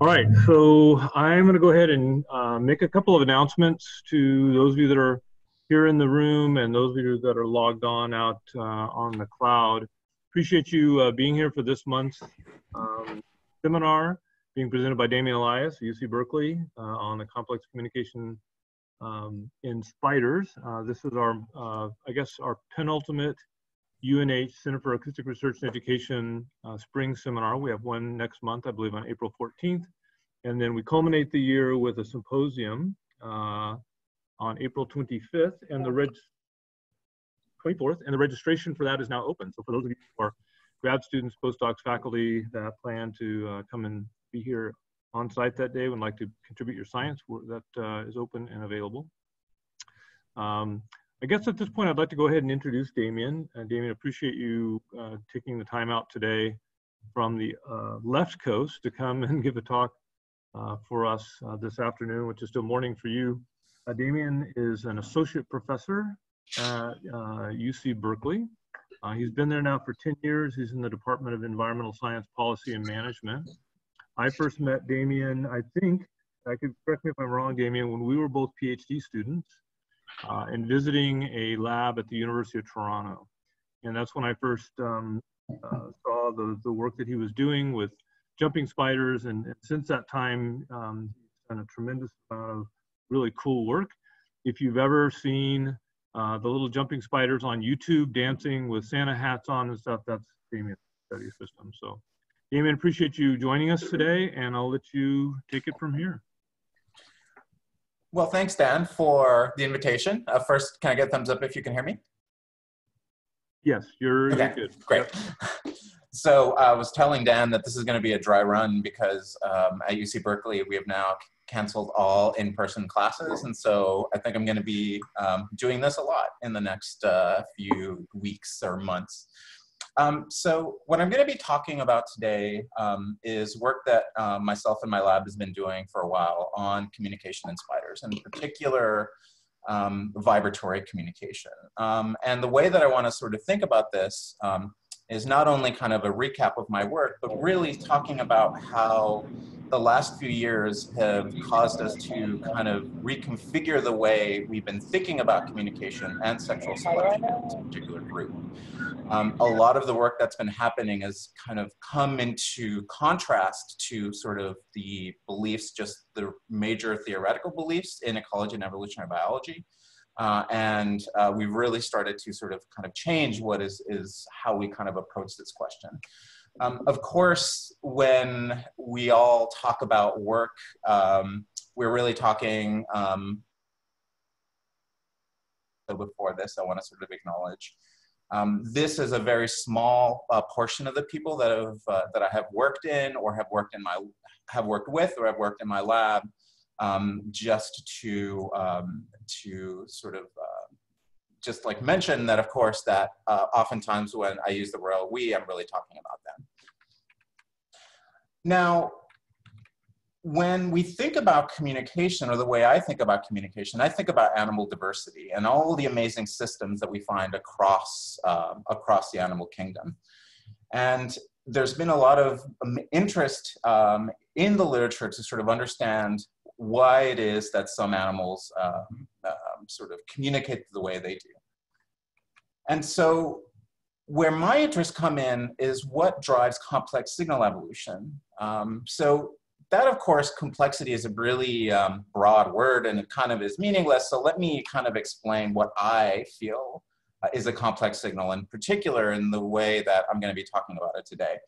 All right, so I'm going to go ahead and uh, make a couple of announcements to those of you that are here in the room and those of you that are logged on out uh, on the cloud. Appreciate you uh, being here for this month's um, seminar being presented by Damian Elias, UC Berkeley, uh, on the complex communication um, in spiders. Uh, this is our, uh, I guess, our penultimate UNH Center for Acoustic Research and Education uh, spring seminar. We have one next month, I believe on April 14th. And then we culminate the year with a symposium uh, on April 25th and the reg 24th, and the registration for that is now open. So for those of you who are grad students, postdocs, faculty that plan to uh, come and be here on site that day would like to contribute your science, that uh, is open and available. Um, I guess at this point, I'd like to go ahead and introduce Damian. Uh, Damian, appreciate you uh, taking the time out today from the uh, left coast to come and give a talk uh, for us uh, this afternoon, which is still morning for you. Uh, Damian is an associate professor at UC Berkeley. he's been there now for 10 years. He's in the Department of Environmental Science Policy and Management. I first met Damian, I think, I could correct me if I'm wrong, Damian, when we were both PhD students uh, and visiting a lab at the University of Toronto. And that's when I first um, uh, saw the, the work that he was doing with jumping spiders. And, and since that time, um, he's done a tremendous amount of really cool work. If you've ever seen uh, the little jumping spiders on YouTube dancing with Santa hats on and stuff, that's Damian's study system. So Damian, appreciate you joining us today, and I'll let you take it from here. Well, thanks, Dan, for the invitation. Uh, first, can I get a thumbs up if you can hear me? Yes, you're, okay, you're good. Great. So I was telling Dan that this is going to be a dry run because um, at UC Berkeley, we have now canceled all in-person classes. And so I think I'm going to be um, doing this a lot in the next uh, few weeks or months. Um, so what I'm going to be talking about today um, is work that uh, myself and my lab has been doing for a while on communication in spiders, in particular um, vibratory communication. Um, and the way that I want to sort of think about this um, is not only kind of a recap of my work, but really talking about how the last few years have caused us to kind of reconfigure the way we've been thinking about communication and sexual selection in this particular group. Um, a lot of the work that's been happening has kind of come into contrast to sort of the beliefs, just the major theoretical beliefs in ecology and evolutionary biology. Uh, and uh, we've really started to sort of kind of change what is, is how we kind of approach this question. Um, of course, when we all talk about work, um, we're really talking, um, so before this, I want to sort of acknowledge um, this is a very small uh, portion of the people that have uh, that I have worked in or have worked in my have worked with or have worked in my lab um, just to um, to sort of uh, just like mention that of course that uh, oftentimes when I use the royal we I'm really talking about them. Now, when we think about communication, or the way I think about communication, I think about animal diversity and all the amazing systems that we find across, uh, across the animal kingdom. And there's been a lot of um, interest um, in the literature to sort of understand why it is that some animals um, um, sort of communicate the way they do. And so where my interests come in is what drives complex signal evolution. Um, so that, of course, complexity is a really um, broad word and it kind of is meaningless. So let me kind of explain what I feel uh, is a complex signal, in particular in the way that I'm going to be talking about it today.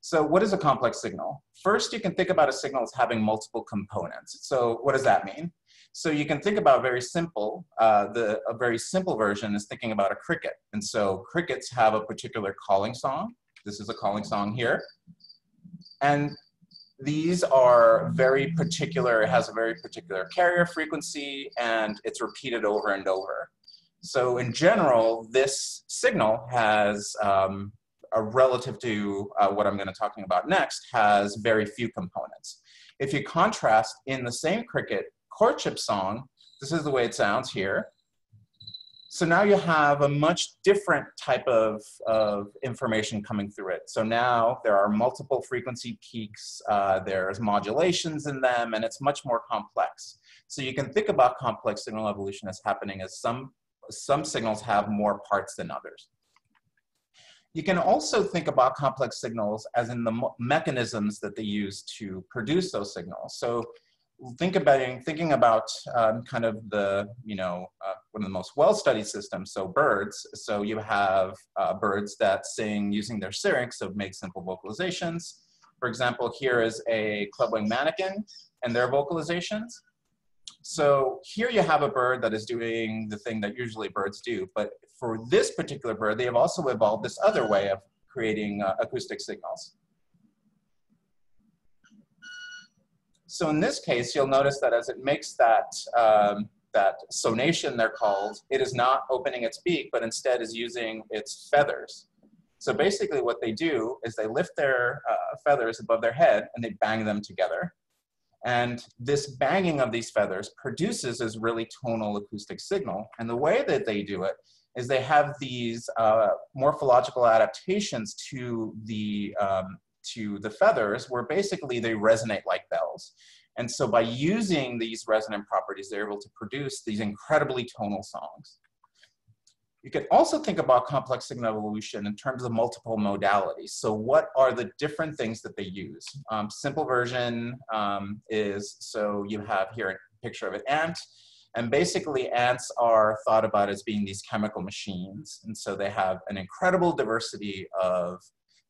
So what is a complex signal? First, you can think about a signal as having multiple components. So what does that mean? So you can think about very simple, uh, the, a very simple version is thinking about a cricket. And so crickets have a particular calling song. This is a calling song here. And these are very particular, it has a very particular carrier frequency and it's repeated over and over. So in general, this signal has, um, a relative to uh, what I'm gonna talking about next, has very few components. If you contrast in the same cricket courtship song, this is the way it sounds here. So now you have a much different type of, of information coming through it. So now there are multiple frequency peaks, uh, there's modulations in them, and it's much more complex. So you can think about complex signal evolution as happening as some, some signals have more parts than others. You can also think about complex signals as in the mechanisms that they use to produce those signals. So think about thinking about um, kind of the you know uh, one of the most well-studied systems so birds. So you have uh, birds that sing using their syrinx so make simple vocalizations. For example here is a clubwing manakin and their vocalizations. So here you have a bird that is doing the thing that usually birds do but for this particular bird they have also evolved this other way of creating uh, acoustic signals So in this case, you'll notice that as it makes that, um, that sonation, they're called, it is not opening its beak, but instead is using its feathers. So basically what they do is they lift their uh, feathers above their head and they bang them together. And this banging of these feathers produces this really tonal acoustic signal. And the way that they do it is they have these uh, morphological adaptations to the, um, to the feathers where basically they resonate like bells. And so by using these resonant properties, they're able to produce these incredibly tonal songs. You can also think about complex signal evolution in terms of multiple modalities. So what are the different things that they use? Um, simple version um, is, so you have here a picture of an ant, and basically ants are thought about as being these chemical machines. And so they have an incredible diversity of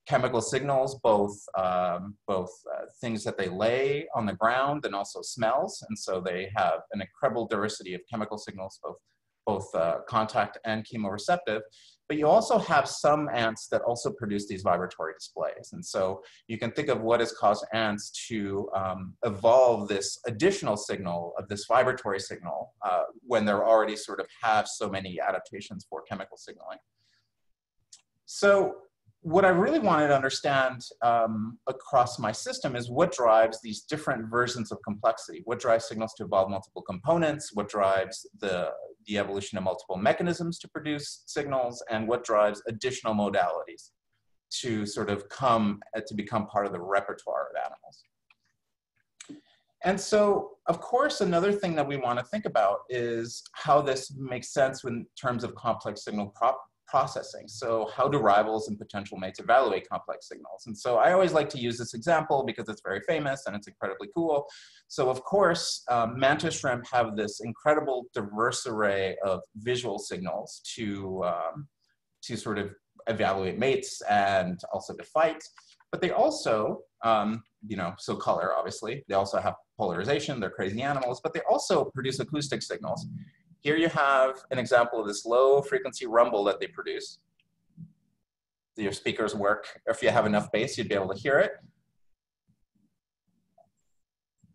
chemical signals, both, um, both uh, things that they lay on the ground and also smells. And so they have an incredible diversity of chemical signals, both, both uh, contact and chemoreceptive. But you also have some ants that also produce these vibratory displays. And so you can think of what has caused ants to um, evolve this additional signal of this vibratory signal uh, when they're already sort of have so many adaptations for chemical signaling. So what I really wanted to understand um, across my system is what drives these different versions of complexity. What drives signals to evolve multiple components? What drives the, the evolution of multiple mechanisms to produce signals? And what drives additional modalities to sort of come, uh, to become part of the repertoire of animals? And so, of course, another thing that we want to think about is how this makes sense in terms of complex signal processing. So how do rivals and potential mates evaluate complex signals? And so I always like to use this example because it's very famous and it's incredibly cool. So of course, um, mantis shrimp have this incredible diverse array of visual signals to, um, to sort of evaluate mates and also to fight. But they also, um, you know, so color, obviously, they also have polarization, they're crazy animals, but they also produce acoustic signals. Here you have an example of this low frequency rumble that they produce. Your speakers work. If you have enough bass, you'd be able to hear it.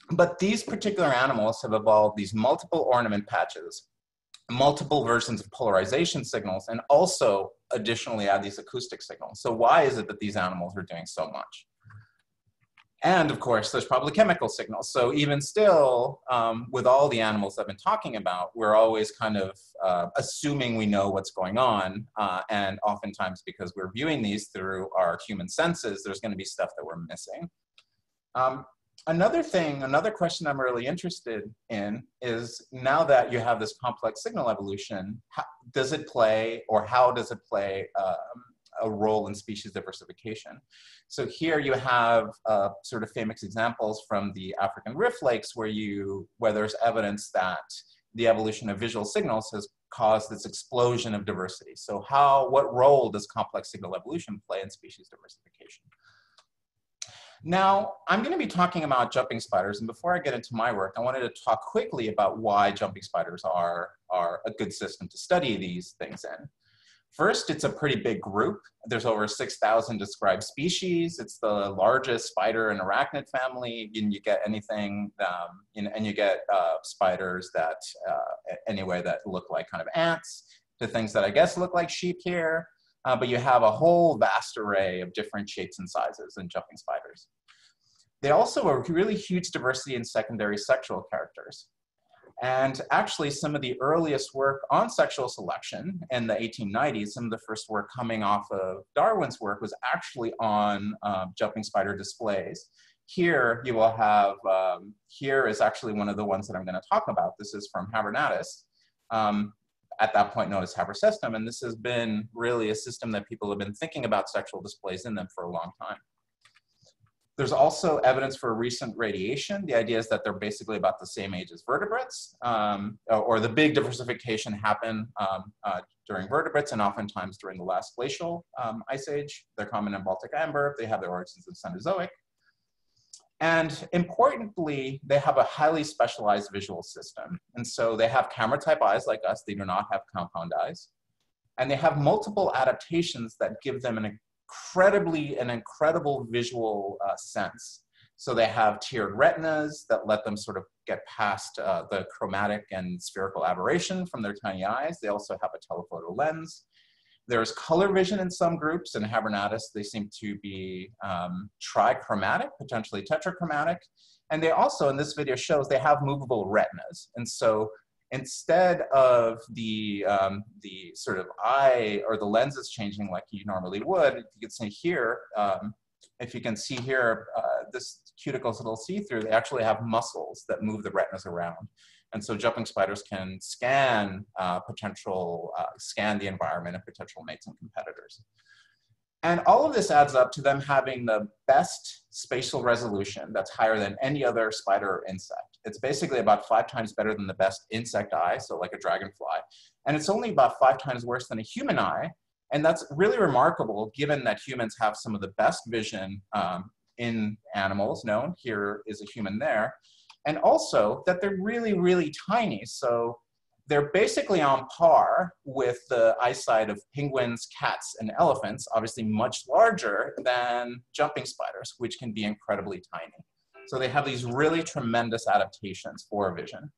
But these particular animals have evolved these multiple ornament patches, multiple versions of polarization signals, and also additionally add these acoustic signals. So why is it that these animals are doing so much? And of course, there's probably chemical signals. So even still, um, with all the animals I've been talking about, we're always kind of uh, assuming we know what's going on. Uh, and oftentimes, because we're viewing these through our human senses, there's going to be stuff that we're missing. Um, another thing, another question I'm really interested in is now that you have this complex signal evolution, how, does it play or how does it play um, a role in species diversification. So here you have uh, sort of famous examples from the African Rift Lakes where, you, where there's evidence that the evolution of visual signals has caused this explosion of diversity. So how, what role does complex signal evolution play in species diversification? Now, I'm going to be talking about jumping spiders, and before I get into my work, I wanted to talk quickly about why jumping spiders are, are a good system to study these things in. First, it's a pretty big group. There's over 6,000 described species. It's the largest spider and arachnid family. And you get anything, um, and you get uh, spiders that, uh, anyway, that look like kind of ants, to things that I guess look like sheep here. Uh, but you have a whole vast array of different shapes and sizes in jumping spiders. They also have really huge diversity in secondary sexual characters. And actually, some of the earliest work on sexual selection in the 1890s, some of the first work coming off of Darwin's work was actually on um, jumping spider displays. Here you will have, um, here is actually one of the ones that I'm gonna talk about. This is from Habronattus, um, at that point known as Haber system. And this has been really a system that people have been thinking about sexual displays in them for a long time. There's also evidence for recent radiation. The idea is that they're basically about the same age as vertebrates, um, or the big diversification happened um, uh, during vertebrates and oftentimes during the last glacial um, ice age. They're common in Baltic amber. They have their origins in Cenozoic. And importantly, they have a highly specialized visual system. And so they have camera type eyes like us, they do not have compound eyes. And they have multiple adaptations that give them an incredibly, an incredible visual uh, sense. So they have tiered retinas that let them sort of get past uh, the chromatic and spherical aberration from their tiny eyes. They also have a telephoto lens. There's color vision in some groups. In Habronattus, they seem to be um, trichromatic, potentially tetrachromatic. And they also, in this video shows, they have movable retinas. And so instead of the, um, the sort of eye or the lenses changing like you normally would, you can see here, um, if you can see here, uh, this cuticle's a little see-through, they actually have muscles that move the retinas around. And so jumping spiders can scan uh, potential, uh, scan the environment of potential mates and competitors. And all of this adds up to them having the best spatial resolution that's higher than any other spider or insect. It's basically about five times better than the best insect eye, so like a dragonfly. And it's only about five times worse than a human eye. And that's really remarkable given that humans have some of the best vision um, in animals known. Here is a human there and also that they're really, really tiny. So they're basically on par with the eyesight of penguins, cats, and elephants, obviously much larger than jumping spiders, which can be incredibly tiny. So they have these really tremendous adaptations for vision.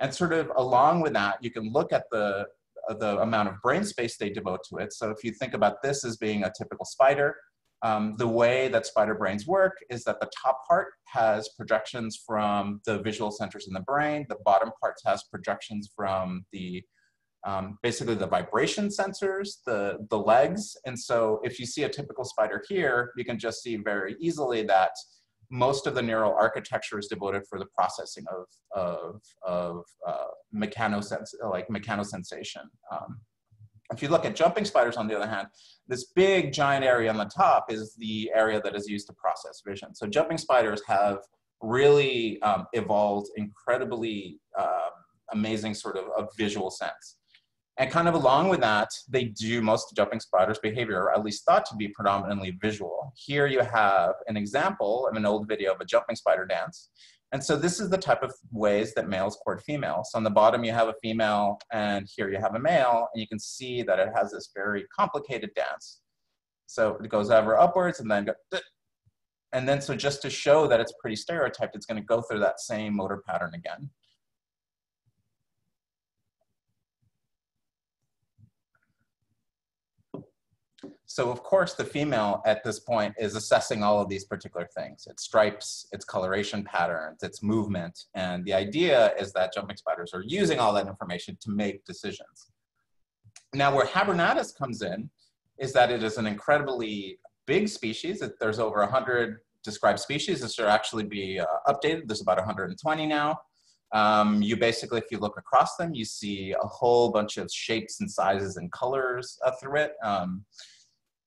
And sort of along with that, you can look at the, the amount of brain space they devote to it. So if you think about this as being a typical spider, um, the way that spider brains work is that the top part has projections from the visual centers in the brain. The bottom part has projections from the um, basically the vibration sensors, the, the legs. And so if you see a typical spider here, you can just see very easily that most of the neural architecture is devoted for the processing of, of, of uh, like mechanosensation. Um, if you look at jumping spiders, on the other hand, this big giant area on the top is the area that is used to process vision. So jumping spiders have really um, evolved incredibly uh, amazing sort of a visual sense. And kind of along with that, they do most jumping spiders' behavior, or at least thought to be predominantly visual. Here you have an example of an old video of a jumping spider dance. And so this is the type of ways that males court females. So on the bottom you have a female and here you have a male and you can see that it has this very complicated dance. So it goes ever upwards and then go, and then so just to show that it's pretty stereotyped, it's gonna go through that same motor pattern again. So of course the female at this point is assessing all of these particular things, its stripes, its coloration patterns, its movement. And the idea is that jumping spiders are using all that information to make decisions. Now where Habronattus comes in is that it is an incredibly big species. There's over 100 described species. This should actually be uh, updated. There's about 120 now. Um, you basically, if you look across them, you see a whole bunch of shapes and sizes and colors uh, through it. Um,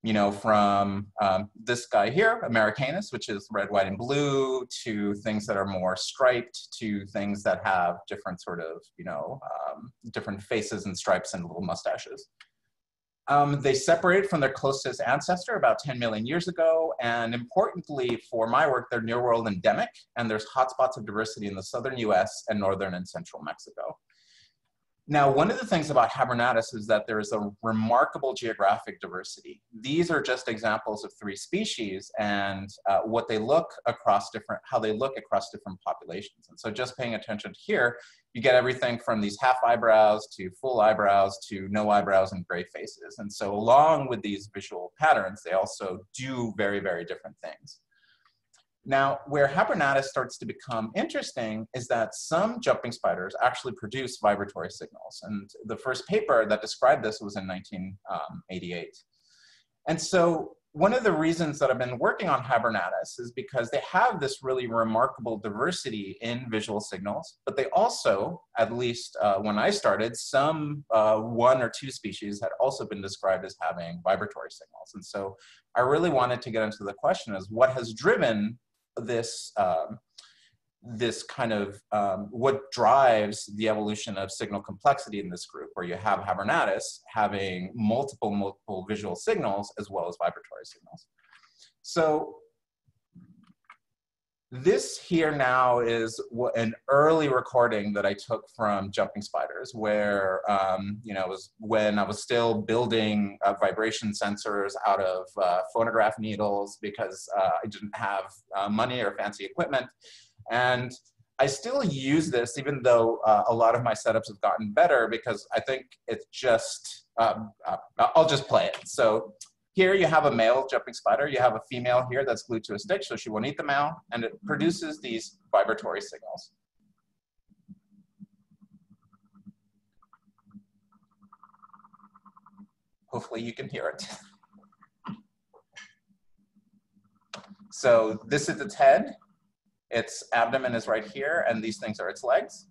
you know, from um, this guy here, Americanus, which is red, white, and blue, to things that are more striped, to things that have different sort of, you know, um, different faces and stripes and little mustaches. Um, they separated from their closest ancestor about 10 million years ago, and importantly for my work, they're New World endemic, and there's hotspots of diversity in the southern US and northern and central Mexico. Now, one of the things about Habronattus is that there is a remarkable geographic diversity. These are just examples of three species and uh, what they look across different, how they look across different populations. And so just paying attention to here, you get everything from these half eyebrows to full eyebrows to no eyebrows and gray faces. And so along with these visual patterns, they also do very, very different things. Now, where Habronattus starts to become interesting is that some jumping spiders actually produce vibratory signals. And the first paper that described this was in 1988. Um, and so one of the reasons that I've been working on Habronattus is because they have this really remarkable diversity in visual signals, but they also, at least uh, when I started, some uh, one or two species had also been described as having vibratory signals. And so I really wanted to get into the question is what has driven this um, this kind of um, what drives the evolution of signal complexity in this group, where you have Habronattus having multiple, multiple visual signals as well as vibratory signals. So this here now is an early recording that I took from Jumping Spiders, where um, you know it was when I was still building uh, vibration sensors out of uh, phonograph needles because uh, I didn't have uh, money or fancy equipment. And I still use this, even though uh, a lot of my setups have gotten better, because I think it's just, um, uh, I'll just play it. So here you have a male jumping spider. You have a female here that's glued to a stick, so she won't eat the male, and it produces these vibratory signals. Hopefully you can hear it. so this is its head. Its abdomen is right here, and these things are its legs.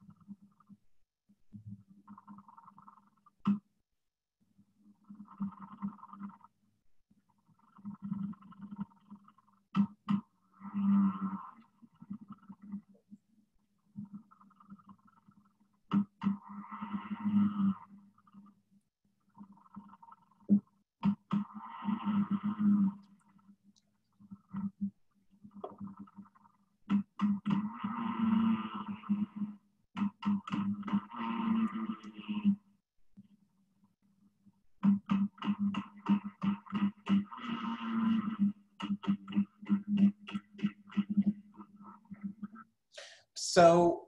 So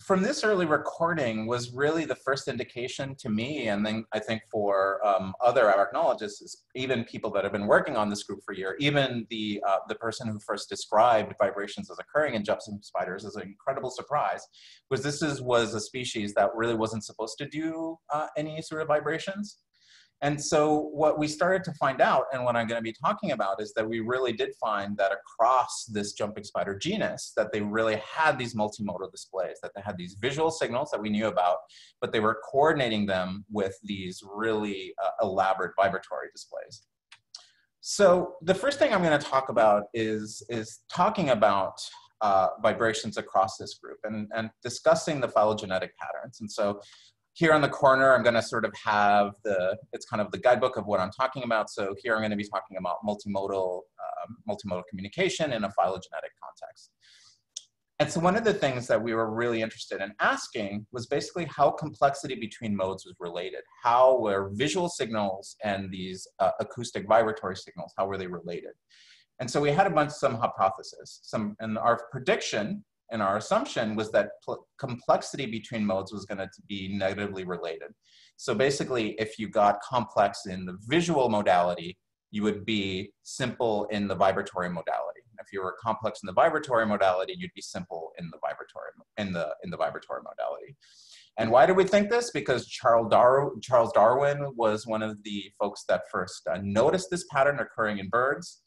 from this early recording was really the first indication to me, and then I think for um, other arachnologists, even people that have been working on this group for a year, even the, uh, the person who first described vibrations as occurring in jumping spiders as an incredible surprise, was this is, was a species that really wasn't supposed to do uh, any sort of vibrations. And so what we started to find out, and what I'm going to be talking about, is that we really did find that across this jumping spider genus, that they really had these multimodal displays, that they had these visual signals that we knew about, but they were coordinating them with these really uh, elaborate vibratory displays. So the first thing I'm going to talk about is, is talking about uh, vibrations across this group and, and discussing the phylogenetic patterns. And so here on the corner, I'm gonna sort of have the, it's kind of the guidebook of what I'm talking about. So here I'm gonna be talking about multimodal, uh, multimodal communication in a phylogenetic context. And so one of the things that we were really interested in asking was basically how complexity between modes was related. How were visual signals and these uh, acoustic vibratory signals, how were they related? And so we had a bunch, of some hypotheses. Some, and our prediction and our assumption was that complexity between modes was going to be negatively related. So basically, if you got complex in the visual modality, you would be simple in the vibratory modality. If you were complex in the vibratory modality, you'd be simple in the vibratory in the in the vibratory modality. And why do we think this? Because Charles, Dar Charles Darwin was one of the folks that first uh, noticed this pattern occurring in birds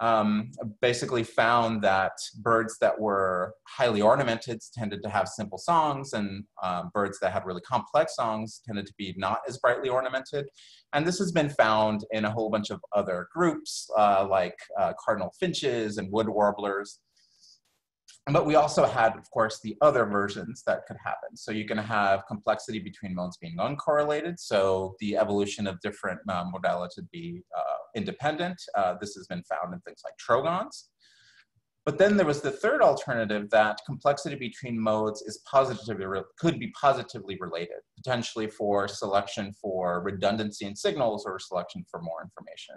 um, basically found that birds that were highly ornamented tended to have simple songs and um, birds that had really complex songs tended to be not as brightly ornamented. And this has been found in a whole bunch of other groups uh, like uh, cardinal finches and wood warblers but we also had, of course, the other versions that could happen. So you can have complexity between modes being uncorrelated. So the evolution of different uh, modalities would be uh, independent. Uh, this has been found in things like trogons. But then there was the third alternative that complexity between modes is positively could be positively related, potentially for selection for redundancy in signals or selection for more information.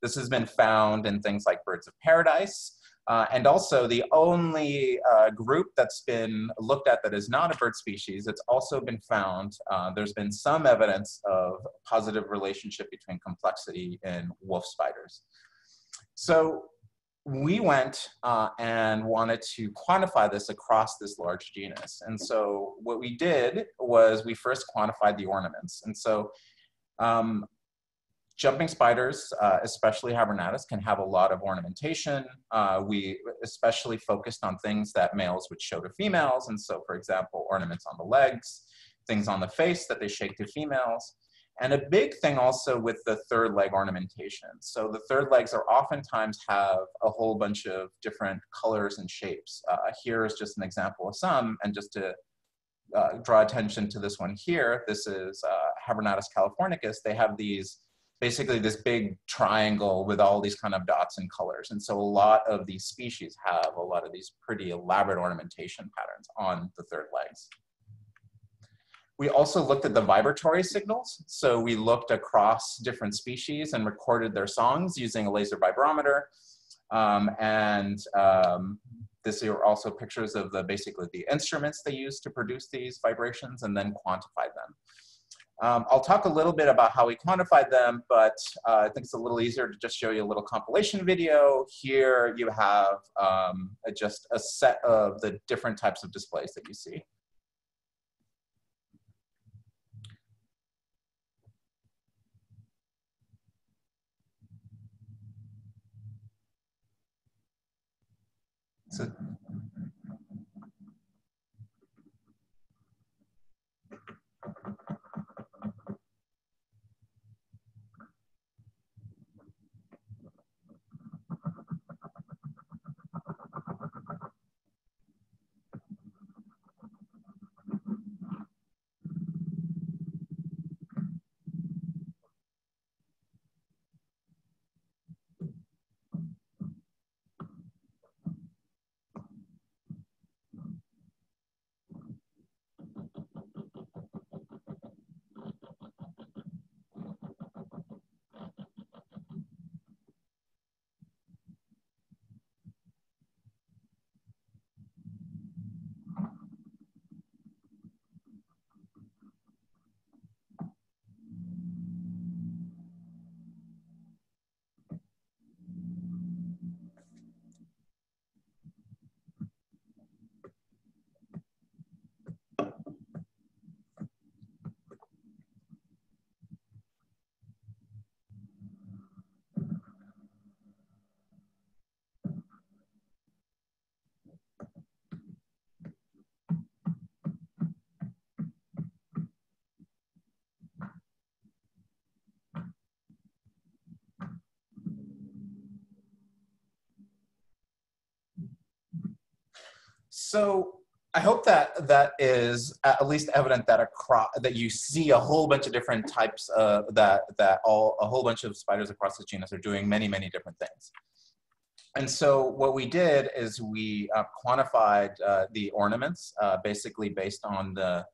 This has been found in things like birds of paradise, uh, and also the only uh, group that's been looked at that is not a bird species, it's also been found, uh, there's been some evidence of positive relationship between complexity and wolf spiders. So we went uh, and wanted to quantify this across this large genus. And so what we did was we first quantified the ornaments. And so um, jumping spiders, uh, especially Habronattus, can have a lot of ornamentation. Uh, we especially focused on things that males would show to females. And so, for example, ornaments on the legs, things on the face that they shake to females. And a big thing also with the third leg ornamentation. So the third legs are oftentimes have a whole bunch of different colors and shapes. Uh, here is just an example of some, and just to uh, draw attention to this one here, this is uh, Habronattus californicus. They have these, basically this big triangle with all these kind of dots and colors. And so a lot of these species have a lot of these pretty elaborate ornamentation patterns on the third legs. We also looked at the vibratory signals. So we looked across different species and recorded their songs using a laser vibrometer. Um, and um, this are also pictures of the basically the instruments they use to produce these vibrations and then quantified them. Um, I'll talk a little bit about how we quantified them, but uh, I think it's a little easier to just show you a little compilation video. Here you have um, just a set of the different types of displays that you see. So So I hope that that is at least evident that across that you see a whole bunch of different types of that that all a whole bunch of spiders across the genus are doing many many different things. And so what we did is we uh, quantified uh, the ornaments uh, basically based on the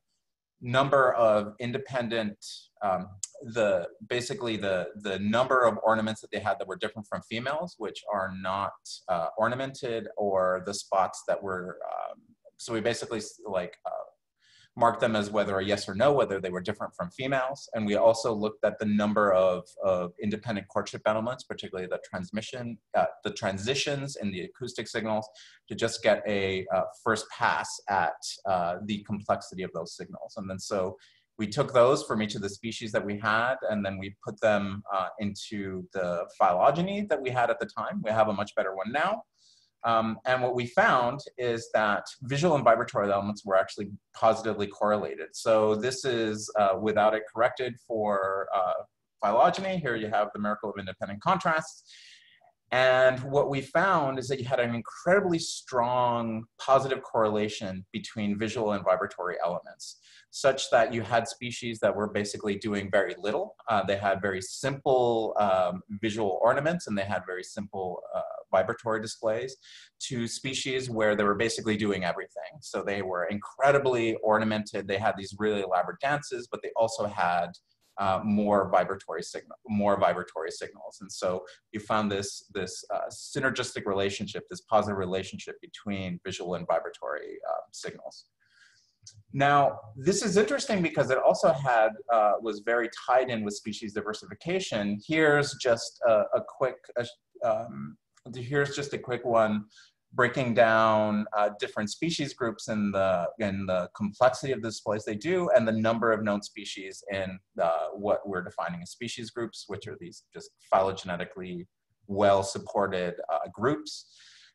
number of independent um, the basically the the number of ornaments that they had that were different from females, which are not uh, ornamented, or the spots that were. So we basically like uh, marked them as whether a yes or no, whether they were different from females, and we also looked at the number of, of independent courtship elements, particularly the transmission, uh, the transitions in the acoustic signals, to just get a uh, first pass at uh, the complexity of those signals, and then so we took those from each of the species that we had and then we put them uh, into the phylogeny that we had at the time. We have a much better one now. Um, and what we found is that visual and vibratory elements were actually positively correlated. So this is uh, without it corrected for uh, phylogeny. Here you have the miracle of independent contrasts. And what we found is that you had an incredibly strong positive correlation between visual and vibratory elements, such that you had species that were basically doing very little. Uh, they had very simple um, visual ornaments and they had very simple uh, vibratory displays, to species where they were basically doing everything. So they were incredibly ornamented. They had these really elaborate dances, but they also had uh, more vibratory signal, more vibratory signals. And so you found this, this uh, synergistic relationship, this positive relationship between visual and vibratory uh, signals. Now, this is interesting because it also had, uh, was very tied in with species diversification. Here's just a, a quick um, here's just a quick one breaking down uh, different species groups in the in the complexity of the displays they do and the number of known species in uh, what we're defining as species groups, which are these just phylogenetically well supported uh, groups.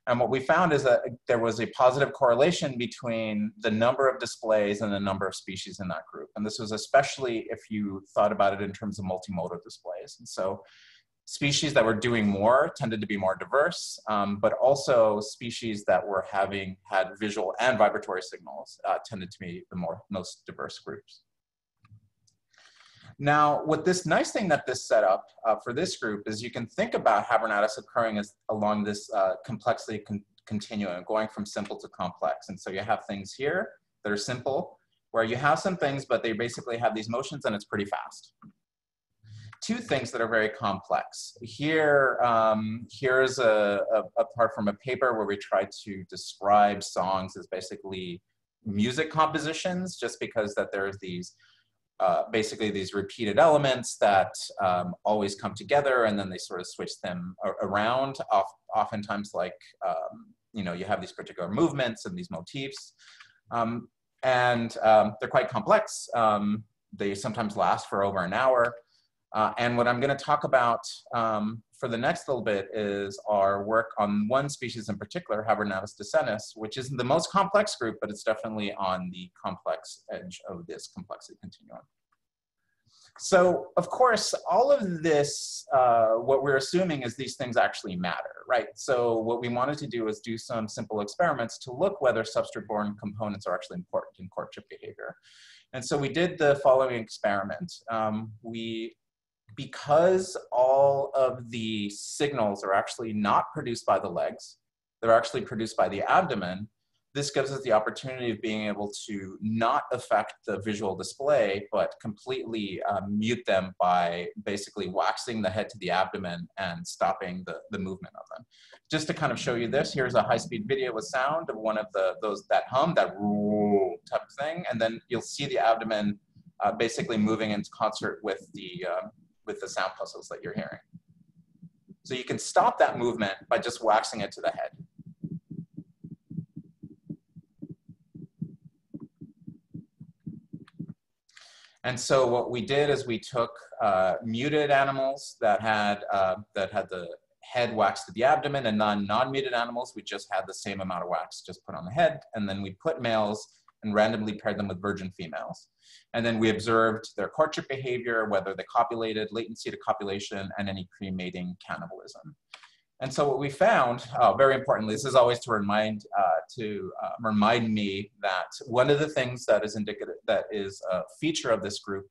And what we found is that there was a positive correlation between the number of displays and the number of species in that group. And this was especially if you thought about it in terms of multimodal displays. And so species that were doing more tended to be more diverse, um, but also species that were having had visual and vibratory signals uh, tended to be the more most diverse groups. Now, what this nice thing that this set up uh, for this group is you can think about Habronattus occurring as, along this uh, complexity con continuum, going from simple to complex. And so you have things here that are simple, where you have some things, but they basically have these motions and it's pretty fast two things that are very complex. Here, um, here's a, a, a, part from a paper where we try to describe songs as basically music compositions, just because that there's these, uh, basically these repeated elements that um, always come together and then they sort of switch them around, off, oftentimes like, um, you know, you have these particular movements and these motifs. Um, and um, they're quite complex. Um, they sometimes last for over an hour. Uh, and what I'm going to talk about um, for the next little bit is our work on one species in particular, Habronattus dossenus, which isn't the most complex group, but it's definitely on the complex edge of this complexity continuum. So, of course, all of this, uh, what we're assuming is these things actually matter, right? So what we wanted to do is do some simple experiments to look whether substrate-borne components are actually important in courtship behavior. And so we did the following experiment. Um, we because all of the signals are actually not produced by the legs, they're actually produced by the abdomen, this gives us the opportunity of being able to not affect the visual display, but completely um, mute them by basically waxing the head to the abdomen and stopping the, the movement of them. Just to kind of show you this, here's a high-speed video with sound of one of the those that hum, that type of thing, and then you'll see the abdomen uh, basically moving in concert with the uh, with the sound pulses that you're hearing. So you can stop that movement by just waxing it to the head. And so what we did is we took uh, muted animals that had, uh, that had the head waxed to the abdomen and non, non-muted animals, we just had the same amount of wax just put on the head. And then we put males and randomly paired them with virgin females. And then we observed their courtship behavior, whether they copulated, latency to copulation, and any cremating cannibalism. And so what we found, uh, very importantly, this is always to remind uh, to uh, remind me that one of the things that is indicative that is a feature of this group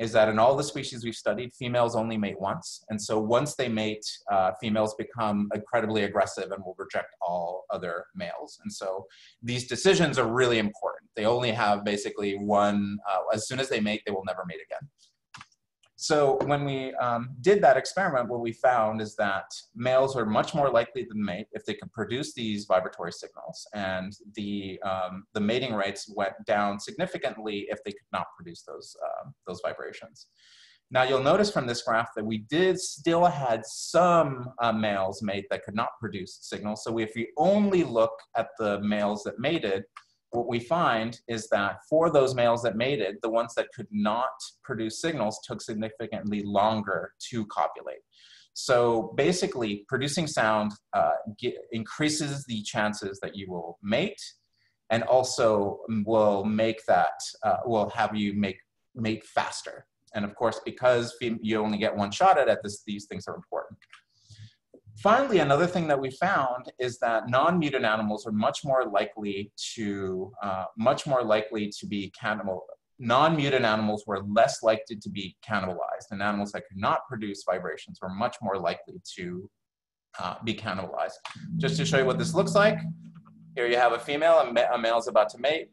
is that in all the species we've studied, females only mate once. And so once they mate, uh, females become incredibly aggressive and will reject all other males. And so these decisions are really important. They only have basically one, uh, as soon as they mate, they will never mate again. So when we um, did that experiment, what we found is that males are much more likely to mate if they can produce these vibratory signals, and the um, the mating rates went down significantly if they could not produce those uh, those vibrations. Now you'll notice from this graph that we did still had some uh, males mate that could not produce signals. So if we only look at the males that mated, what we find is that for those males that mated, the ones that could not produce signals took significantly longer to copulate. So basically, producing sound uh, increases the chances that you will mate, and also will make that uh, will have you make mate faster. And of course, because you only get one shot at it, this, these things are important. Finally, another thing that we found is that non-mutant animals are much more likely to uh, much more likely to be cannibal. Non-mutant animals were less likely to be cannibalized, and animals that could not produce vibrations were much more likely to uh, be cannibalized. Just to show you what this looks like, here you have a female, a male is about to mate,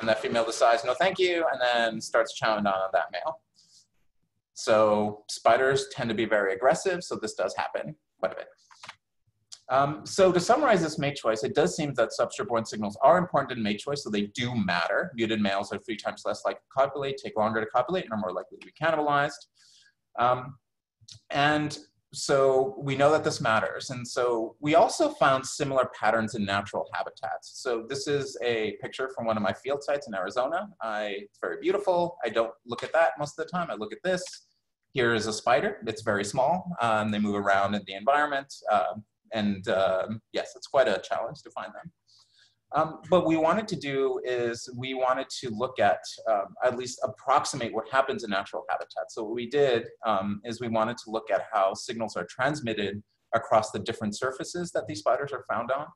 and that female decides, no thank you, and then starts chowing down on that male. So spiders tend to be very aggressive, so this does happen quite a bit. Um, so to summarize this mate choice, it does seem that substrate-borne signals are important in mate choice, so they do matter. Muted males are three times less likely to copulate, take longer to copulate, and are more likely to be cannibalized. Um, and so we know that this matters. And so we also found similar patterns in natural habitats. So this is a picture from one of my field sites in Arizona. I, it's very beautiful. I don't look at that most of the time. I look at this. Here is a spider. It's very small. Um, they move around in the environment. Uh, and uh, yes, it's quite a challenge to find them. Um, what we wanted to do is we wanted to look at, um, at least approximate what happens in natural habitats. So what we did um, is we wanted to look at how signals are transmitted across the different surfaces that these spiders are found on.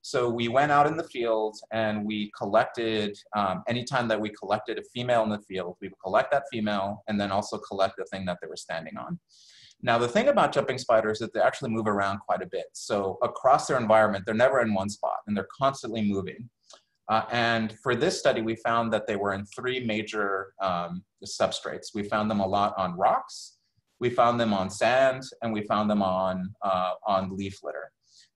So we went out in the field and we collected, um, anytime that we collected a female in the field, we would collect that female and then also collect the thing that they were standing on. Now, the thing about jumping spiders is that they actually move around quite a bit. So across their environment, they're never in one spot and they're constantly moving. Uh, and for this study, we found that they were in three major um, substrates. We found them a lot on rocks, we found them on sand, and we found them on, uh, on leaf litter.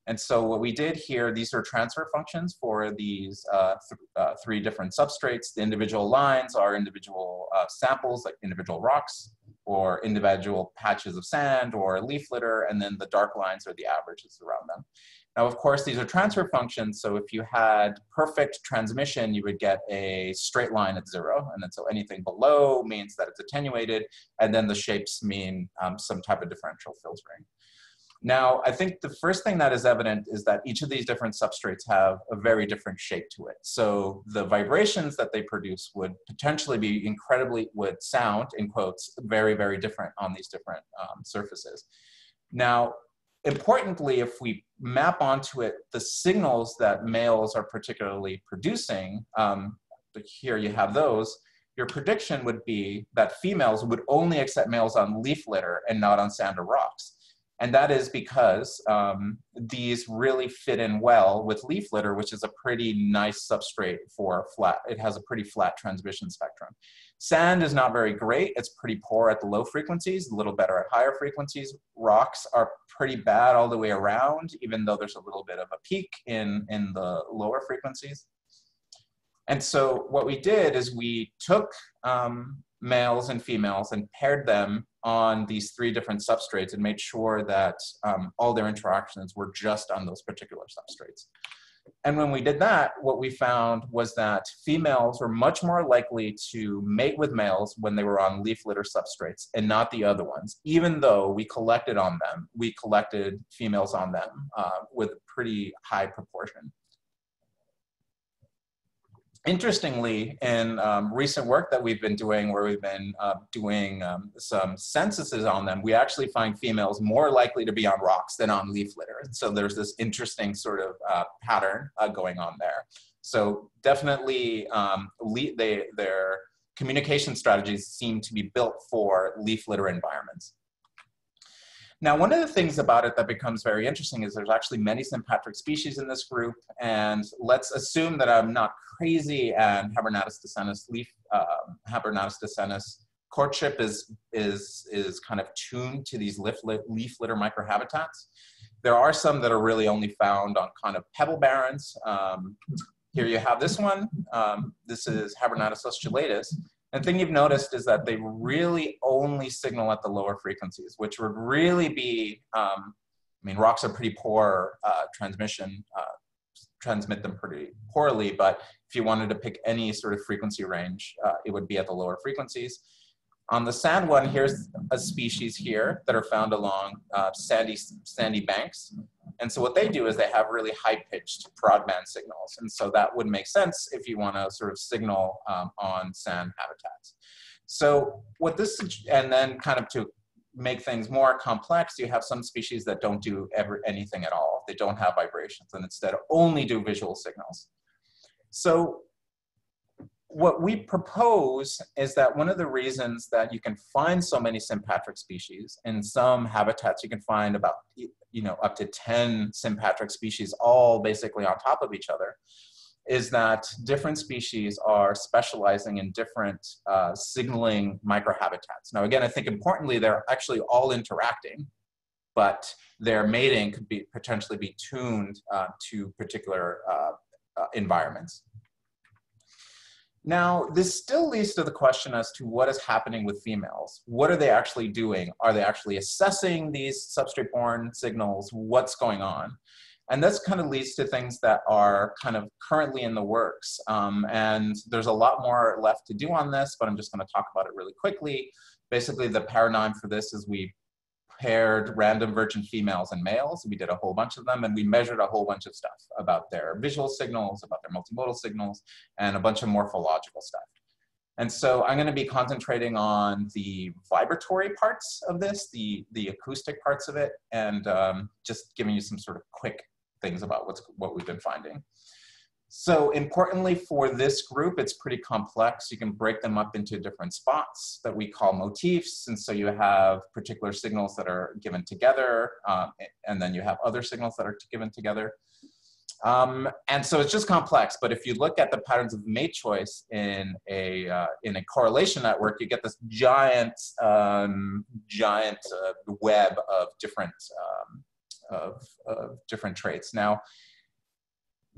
And so what we did here, these are transfer functions for these uh, th uh, three different substrates. The individual lines are individual uh, samples, like individual rocks or individual patches of sand or leaf litter, and then the dark lines are the averages around them. Now, of course, these are transfer functions, so if you had perfect transmission, you would get a straight line at zero, and then so anything below means that it's attenuated, and then the shapes mean um, some type of differential filtering. Now, I think the first thing that is evident is that each of these different substrates have a very different shape to it. So the vibrations that they produce would potentially be incredibly, would sound, in quotes, very, very different on these different um, surfaces. Now, importantly, if we map onto it the signals that males are particularly producing, um, here you have those, your prediction would be that females would only accept males on leaf litter and not on sand or rocks. And that is because um, these really fit in well with leaf litter, which is a pretty nice substrate for flat. It has a pretty flat transmission spectrum. Sand is not very great. It's pretty poor at the low frequencies, a little better at higher frequencies. Rocks are pretty bad all the way around, even though there's a little bit of a peak in, in the lower frequencies. And so what we did is we took um, males and females and paired them on these three different substrates and made sure that um, all their interactions were just on those particular substrates. And when we did that, what we found was that females were much more likely to mate with males when they were on leaf litter substrates and not the other ones, even though we collected on them, we collected females on them uh, with a pretty high proportion. Interestingly, in um, recent work that we've been doing, where we've been uh, doing um, some censuses on them, we actually find females more likely to be on rocks than on leaf litter. So there's this interesting sort of uh, pattern uh, going on there. So definitely, um, they, their communication strategies seem to be built for leaf litter environments. Now, one of the things about it that becomes very interesting is there's actually many sympatric species in this group, and let's assume that I'm not crazy and Habronattus dossenus leaf, uh, Habronattus courtship is, is, is kind of tuned to these leaf, leaf litter microhabitats. There are some that are really only found on kind of pebble barrens. Um, here you have this one. Um, this is Habronattus ustulatus. And the thing you've noticed is that they really only signal at the lower frequencies, which would really be, um, I mean, rocks are pretty poor uh, transmission, uh, transmit them pretty poorly, but if you wanted to pick any sort of frequency range, uh, it would be at the lower frequencies. On the sand one, here's a species here that are found along uh, sandy, sandy banks. And so what they do is they have really high-pitched broadband signals. And so that would make sense if you want to sort of signal um, on sand habitats. So what this, and then kind of to make things more complex, you have some species that don't do ever anything at all. They don't have vibrations and instead only do visual signals. So what we propose is that one of the reasons that you can find so many sympatric species in some habitats you can find about you know up to 10 sympatric species all basically on top of each other is that different species are specializing in different uh, signaling microhabitats. Now again, I think importantly they're actually all interacting, but their mating could be potentially be tuned uh, to particular uh, uh environments. Now, this still leads to the question as to what is happening with females. What are they actually doing? Are they actually assessing these substrate-borne signals? What's going on? And this kind of leads to things that are kind of currently in the works. Um, and there's a lot more left to do on this, but I'm just going to talk about it really quickly. Basically, the paradigm for this is we paired random virgin females and males. We did a whole bunch of them and we measured a whole bunch of stuff about their visual signals, about their multimodal signals, and a bunch of morphological stuff. And so I'm going to be concentrating on the vibratory parts of this, the, the acoustic parts of it, and um, just giving you some sort of quick things about what's, what we've been finding. So importantly for this group, it's pretty complex. You can break them up into different spots that we call motifs. And so you have particular signals that are given together, um, and then you have other signals that are given together. Um, and so it's just complex, but if you look at the patterns of mate choice in a, uh, in a correlation network, you get this giant, um, giant uh, web of different, um, of, of different traits. Now,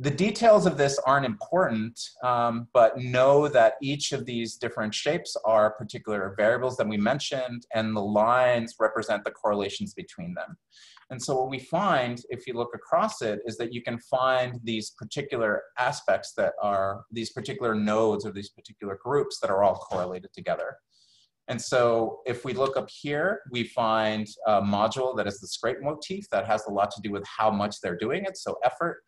the details of this aren't important, um, but know that each of these different shapes are particular variables that we mentioned, and the lines represent the correlations between them. And so what we find, if you look across it, is that you can find these particular aspects that are, these particular nodes or these particular groups that are all correlated together. And so if we look up here, we find a module that is the scrape motif that has a lot to do with how much they're doing it, so effort.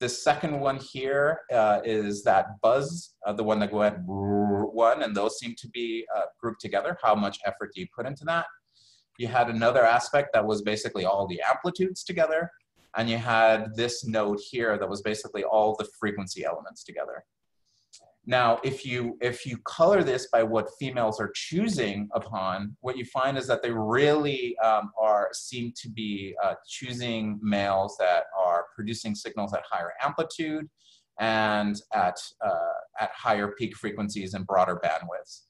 The second one here uh, is that buzz, uh, the one that ahead one, and those seem to be uh, grouped together. How much effort do you put into that? You had another aspect that was basically all the amplitudes together, and you had this node here that was basically all the frequency elements together. Now, if you, if you color this by what females are choosing upon, what you find is that they really um, are, seem to be uh, choosing males that are producing signals at higher amplitude and at, uh, at higher peak frequencies and broader bandwidths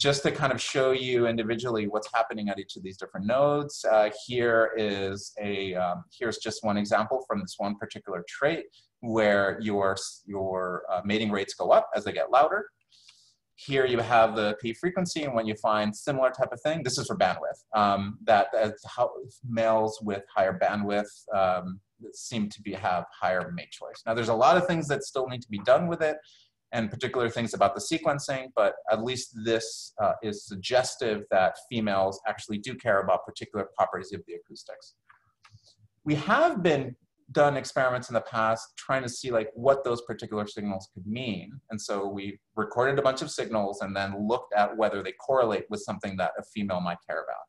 just to kind of show you individually what's happening at each of these different nodes. Uh, here is a, um, here's just one example from this one particular trait where your, your uh, mating rates go up as they get louder. Here you have the P frequency, and when you find similar type of thing, this is for bandwidth, um, that how males with higher bandwidth um, seem to be have higher mate choice. Now, there's a lot of things that still need to be done with it, and particular things about the sequencing, but at least this uh, is suggestive that females actually do care about particular properties of the acoustics. We have been done experiments in the past trying to see like what those particular signals could mean. And so we recorded a bunch of signals and then looked at whether they correlate with something that a female might care about.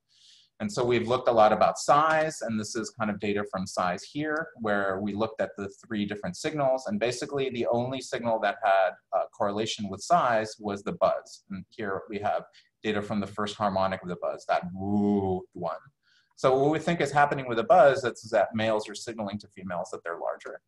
And so we've looked a lot about size, and this is kind of data from size here, where we looked at the three different signals, and basically the only signal that had a correlation with size was the buzz. And here we have data from the first harmonic of the buzz, that woo one. So what we think is happening with the buzz is that males are signaling to females that they're larger.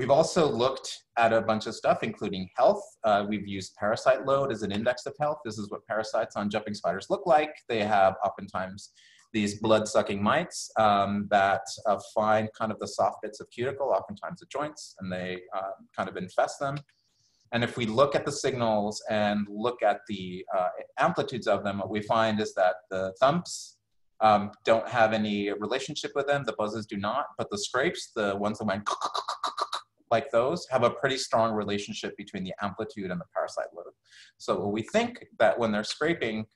We've also looked at a bunch of stuff, including health. Uh, we've used parasite load as an index of health. This is what parasites on jumping spiders look like. They have oftentimes these blood-sucking mites um, that uh, find kind of the soft bits of cuticle, oftentimes the joints, and they um, kind of infest them. And if we look at the signals and look at the uh, amplitudes of them, what we find is that the thumps um, don't have any relationship with them. The buzzes do not, but the scrapes, the ones that went like those, have a pretty strong relationship between the amplitude and the parasite load. So we think that when they're scraping,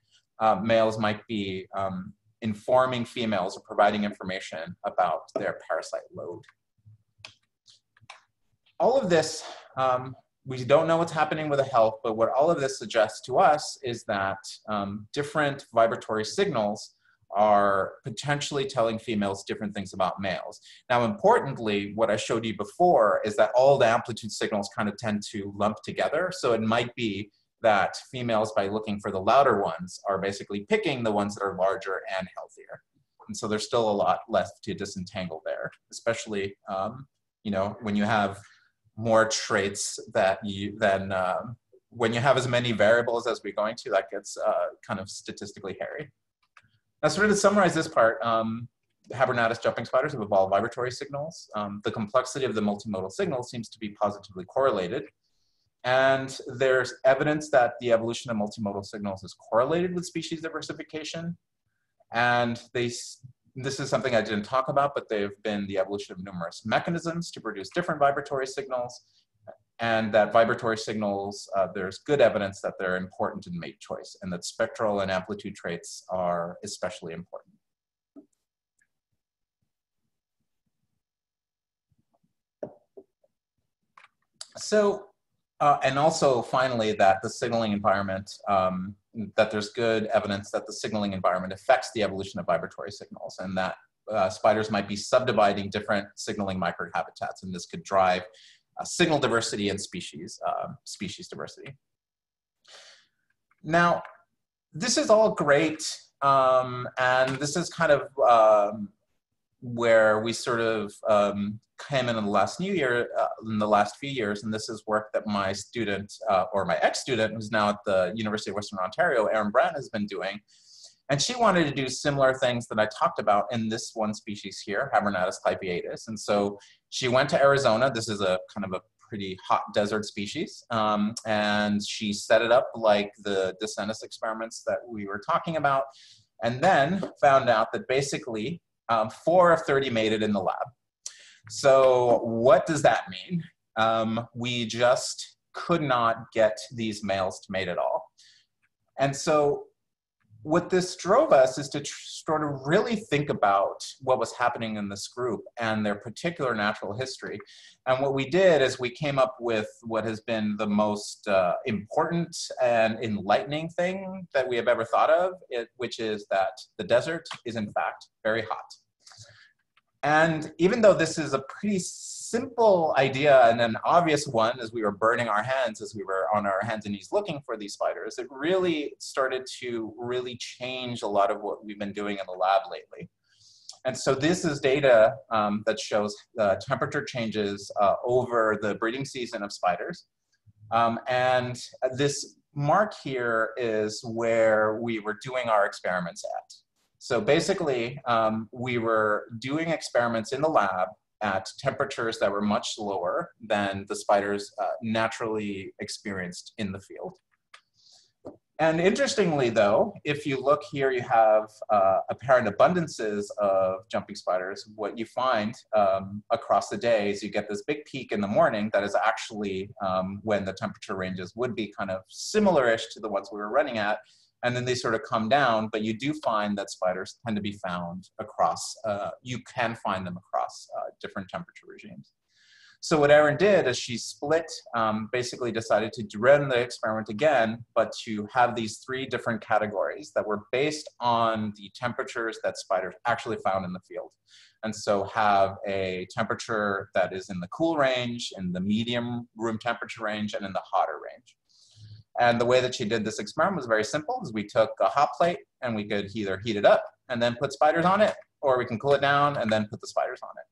uh, males might be um, informing females or providing information about their parasite load. All of this, um, we don't know what's happening with the health, but what all of this suggests to us is that um, different vibratory signals are potentially telling females different things about males. Now, importantly, what I showed you before is that all the amplitude signals kind of tend to lump together. So it might be that females, by looking for the louder ones, are basically picking the ones that are larger and healthier. And so there's still a lot left to disentangle there, especially, um, you know, when you have more traits that you, than um, when you have as many variables as we're going to, that gets uh, kind of statistically hairy. Now, sort of to summarize this part, um, Habronattus jumping spiders have evolved vibratory signals. Um, the complexity of the multimodal signal seems to be positively correlated. And there's evidence that the evolution of multimodal signals is correlated with species diversification. And they, this is something I didn't talk about, but they've been the evolution of numerous mechanisms to produce different vibratory signals. And that vibratory signals, uh, there's good evidence that they're important in mate choice and that spectral and amplitude traits are especially important. So uh, and also, finally, that the signaling environment, um, that there's good evidence that the signaling environment affects the evolution of vibratory signals and that uh, spiders might be subdividing different signaling microhabitats and this could drive uh, signal diversity and species, um, species diversity. Now, this is all great um, and this is kind of um, where we sort of um, came in in the last new year, uh, in the last few years, and this is work that my student uh, or my ex-student, who's now at the University of Western Ontario, Erin Brandt, has been doing. And she wanted to do similar things that I talked about in this one species here, Habronattus clypeatus. And so she went to Arizona. This is a kind of a pretty hot desert species. Um, and she set it up like the dossenus experiments that we were talking about. And then found out that basically um, four of 30 made it in the lab. So what does that mean? Um, we just could not get these males to mate at all. And so what this drove us is to sort of really think about what was happening in this group and their particular natural history. And what we did is we came up with what has been the most uh, important and enlightening thing that we have ever thought of, it, which is that the desert is in fact very hot. And even though this is a pretty simple idea and an obvious one as we were burning our hands as we were on our hands and knees looking for these spiders, it really started to really change a lot of what we've been doing in the lab lately. And so this is data um, that shows uh, temperature changes uh, over the breeding season of spiders. Um, and this mark here is where we were doing our experiments at. So basically, um, we were doing experiments in the lab at temperatures that were much lower than the spiders uh, naturally experienced in the field. And interestingly though, if you look here, you have uh, apparent abundances of jumping spiders. What you find um, across the day is you get this big peak in the morning that is actually um, when the temperature ranges would be kind of similar-ish to the ones we were running at and then they sort of come down, but you do find that spiders tend to be found across, uh, you can find them across uh, different temperature regimes. So what Erin did is she split, um, basically decided to run the experiment again, but to have these three different categories that were based on the temperatures that spiders actually found in the field. And so have a temperature that is in the cool range, in the medium room temperature range, and in the hotter range. And the way that she did this experiment was very simple, is we took a hot plate and we could either heat it up and then put spiders on it, or we can cool it down and then put the spiders on it.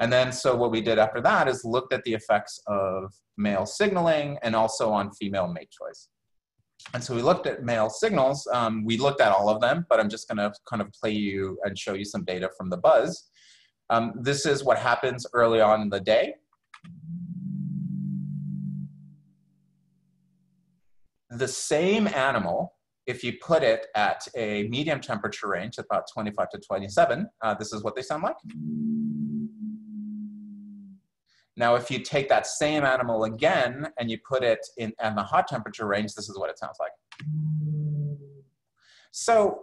And then so what we did after that is looked at the effects of male signaling and also on female mate choice. And so we looked at male signals. Um, we looked at all of them, but I'm just gonna kind of play you and show you some data from the buzz. Um, this is what happens early on in the day. The same animal, if you put it at a medium temperature range, about 25 to 27, uh, this is what they sound like. Now, if you take that same animal again and you put it in, in the hot temperature range, this is what it sounds like. So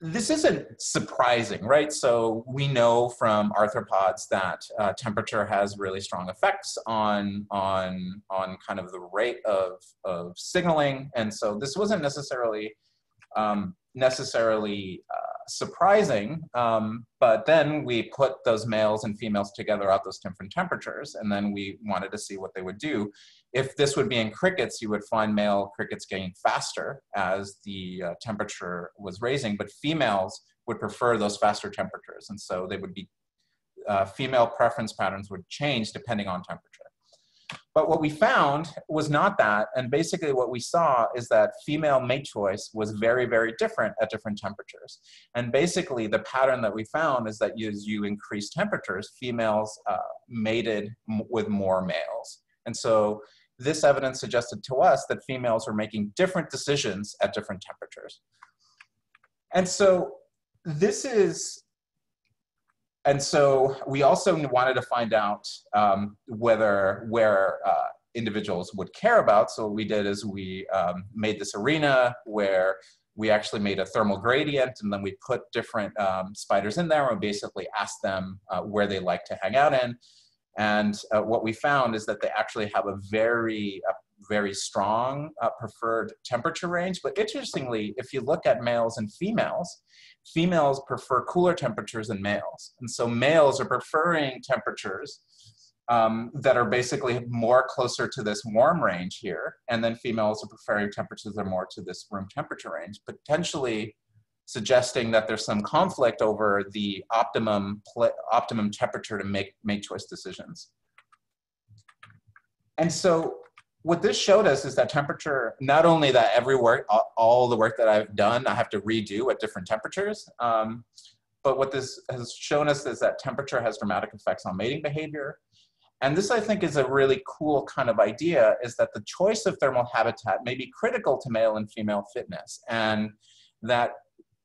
this isn't surprising, right? So we know from arthropods that uh, temperature has really strong effects on, on, on kind of the rate of, of signaling. And so this wasn't necessarily, um, necessarily uh, surprising, um, but then we put those males and females together at those different temperatures, and then we wanted to see what they would do. If this would be in crickets, you would find male crickets getting faster as the uh, temperature was raising, but females would prefer those faster temperatures, and so they would be, uh, female preference patterns would change depending on temperature. But what we found was not that. And basically what we saw is that female mate choice was very, very different at different temperatures. And basically the pattern that we found is that as you increase temperatures, females uh, mated with more males. And so this evidence suggested to us that females were making different decisions at different temperatures. And so this is, and so we also wanted to find out um, whether, where uh, individuals would care about. So what we did is we um, made this arena where we actually made a thermal gradient and then we put different um, spiders in there and basically asked them uh, where they like to hang out in. And uh, what we found is that they actually have a very, very strong uh, preferred temperature range. But interestingly, if you look at males and females, females prefer cooler temperatures than males. And so males are preferring temperatures um, that are basically more closer to this warm range here. And then females are preferring temperatures that are more to this room temperature range, potentially suggesting that there's some conflict over the optimum, optimum temperature to make, make choice decisions. And so what this showed us is that temperature, not only that every work, all the work that I've done, I have to redo at different temperatures, um, but what this has shown us is that temperature has dramatic effects on mating behavior. And this, I think, is a really cool kind of idea, is that the choice of thermal habitat may be critical to male and female fitness. And that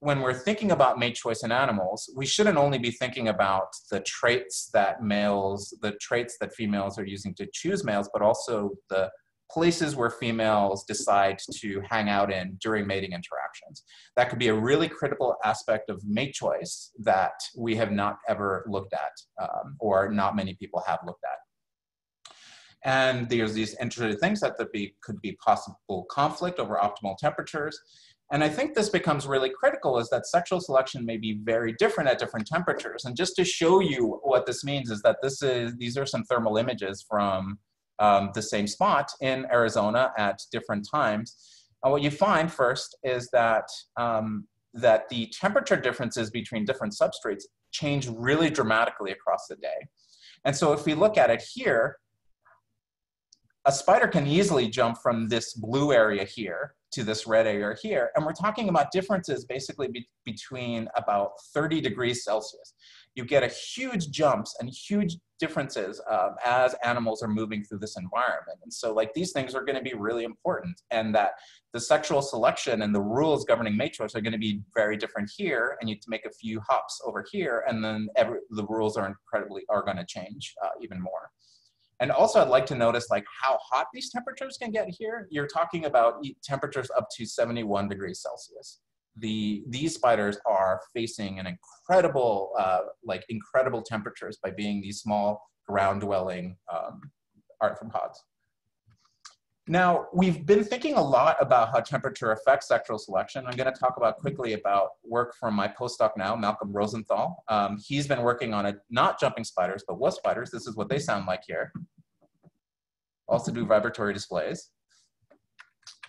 when we're thinking about mate choice in animals, we shouldn't only be thinking about the traits that males, the traits that females are using to choose males, but also the places where females decide to hang out in during mating interactions. That could be a really critical aspect of mate choice that we have not ever looked at, um, or not many people have looked at. And there's these interesting things that could be, could be possible conflict over optimal temperatures. And I think this becomes really critical is that sexual selection may be very different at different temperatures. And just to show you what this means is that this is, these are some thermal images from um, the same spot in Arizona at different times. And what you find first is that, um, that the temperature differences between different substrates change really dramatically across the day. And so if we look at it here, a spider can easily jump from this blue area here to this red area here. And we're talking about differences basically be between about 30 degrees Celsius. You get a huge jumps and huge differences um, as animals are moving through this environment. And so like these things are gonna be really important and that the sexual selection and the rules governing choice are gonna be very different here and you make a few hops over here and then every, the rules are incredibly, are gonna change uh, even more. And also I'd like to notice like how hot these temperatures can get here. You're talking about temperatures up to 71 degrees Celsius. The, these spiders are facing an incredible, uh, like incredible temperatures by being these small ground dwelling um, arthropods. Now, we've been thinking a lot about how temperature affects sexual selection. I'm going to talk about quickly about work from my postdoc now, Malcolm Rosenthal. Um, he's been working on a, not jumping spiders, but wasp spiders. This is what they sound like here also do vibratory displays.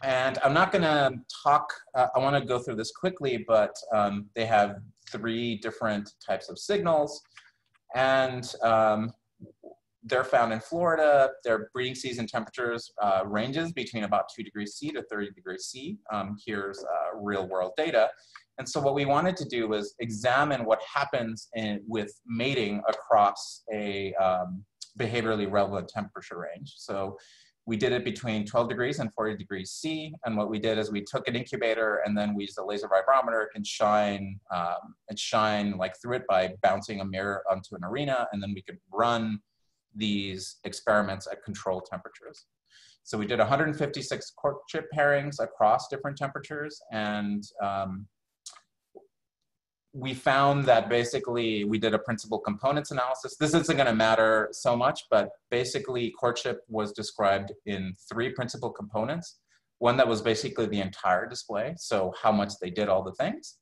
And I'm not gonna talk, uh, I wanna go through this quickly, but um, they have three different types of signals. And um, they're found in Florida. Their breeding season temperatures uh, ranges between about 2 degrees C to 30 degrees C. Um, here's uh, real world data. And so what we wanted to do was examine what happens in, with mating across a, um, behaviorally relevant temperature range. So we did it between 12 degrees and 40 degrees C. And what we did is we took an incubator and then we used a laser vibrometer and shine um, and shine like through it by bouncing a mirror onto an arena. And then we could run these experiments at controlled temperatures. So we did 156 courtship pairings across different temperatures and um, we found that basically we did a principal components analysis. This isn't going to matter so much, but basically courtship was described in three principal components. One that was basically the entire display, so how much they did all the things.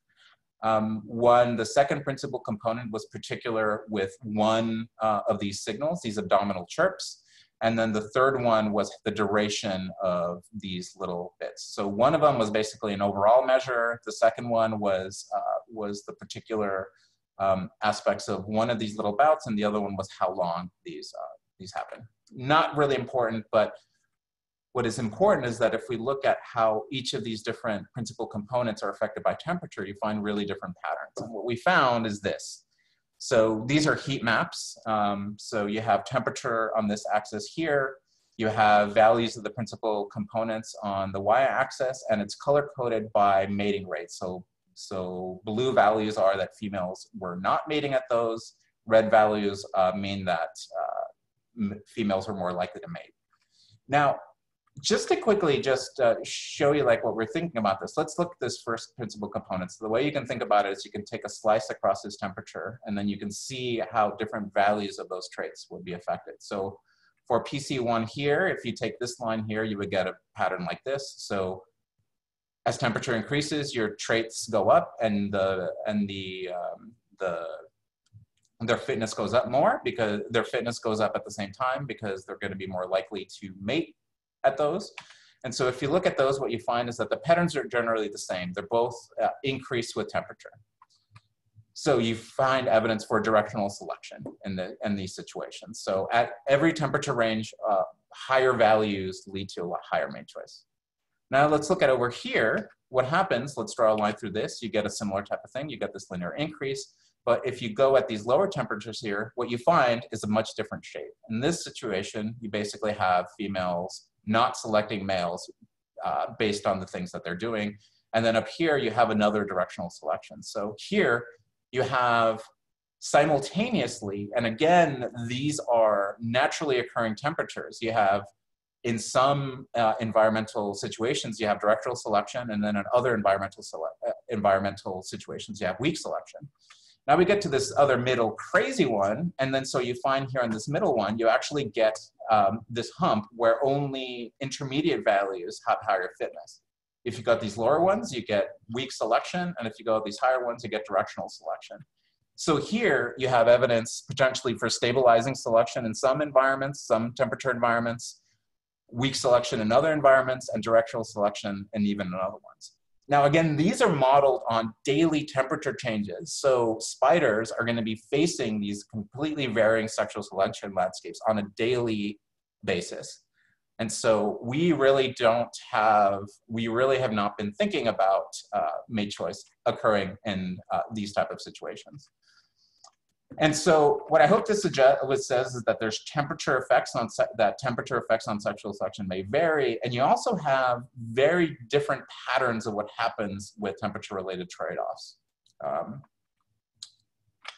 Um, one, the second principal component was particular with one uh, of these signals, these abdominal chirps. And then the third one was the duration of these little bits. So one of them was basically an overall measure. The second one was, uh, was the particular um, aspects of one of these little bouts, and the other one was how long these, uh, these happen. Not really important, but what is important is that if we look at how each of these different principal components are affected by temperature, you find really different patterns. And what we found is this. So these are heat maps. Um, so you have temperature on this axis here. You have values of the principal components on the y-axis, and it's color-coded by mating rate. So, so blue values are that females were not mating at those. Red values uh, mean that uh, females are more likely to mate. Now, just to quickly just uh, show you like what we're thinking about this, let's look at this first principal component. So the way you can think about it is you can take a slice across this temperature and then you can see how different values of those traits would be affected. So for PC1 here, if you take this line here, you would get a pattern like this. So as temperature increases, your traits go up and the, and the, um, the their fitness goes up more because their fitness goes up at the same time because they're going to be more likely to mate at those. And so if you look at those, what you find is that the patterns are generally the same. They're both uh, increased with temperature. So you find evidence for directional selection in, the, in these situations. So at every temperature range, uh, higher values lead to a lot higher mate choice. Now let's look at over here. What happens, let's draw a line through this. You get a similar type of thing. You get this linear increase. But if you go at these lower temperatures here, what you find is a much different shape. In this situation, you basically have females not selecting males uh, based on the things that they're doing. And then up here, you have another directional selection. So here, you have simultaneously, and again, these are naturally occurring temperatures. You have, in some uh, environmental situations, you have directional selection, and then in other environmental, uh, environmental situations, you have weak selection. Now we get to this other middle crazy one, and then so you find here in this middle one, you actually get um, this hump where only intermediate values have higher fitness. If you got these lower ones, you get weak selection, and if you go these higher ones, you get directional selection. So here you have evidence potentially for stabilizing selection in some environments, some temperature environments, weak selection in other environments, and directional selection in even in other ones. Now, again, these are modeled on daily temperature changes. So spiders are going to be facing these completely varying sexual selection landscapes on a daily basis. And so we really don't have, we really have not been thinking about uh, mate choice occurring in uh, these type of situations. And so what I hope to suggest what says is that there's temperature effects on that temperature effects on sexual selection may vary, and you also have very different patterns of what happens with temperature related trade-offs, um,